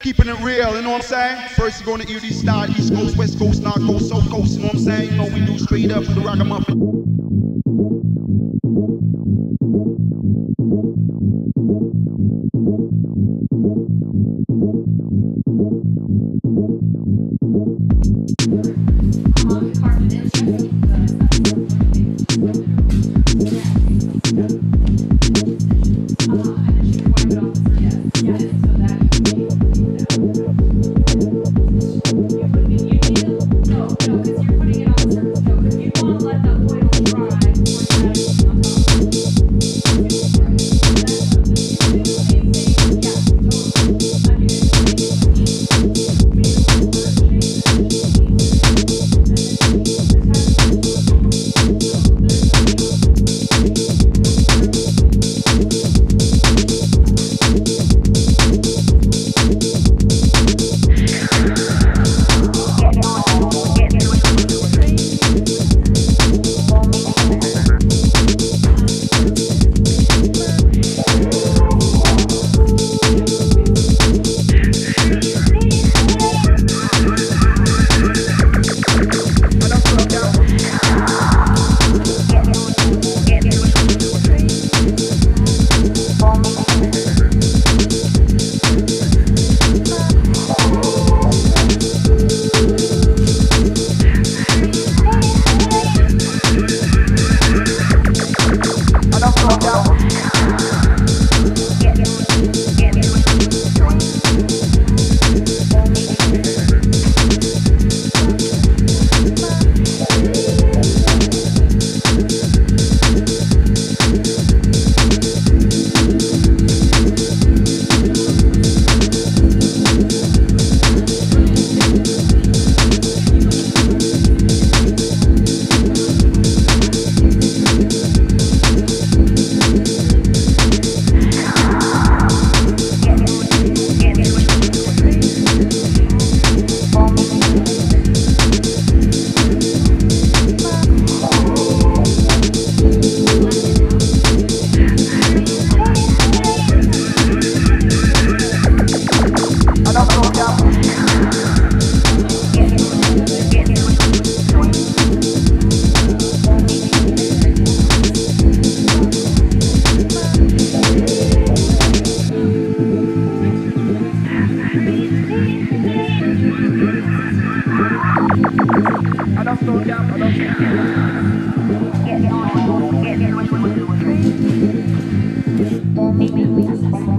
Keeping it real, you know what I'm saying? First you're gonna hear style, East Coast, West Coast, North Coast, South Coast, you know what I'm saying? You know we do straight up with the ragamuffin. Get it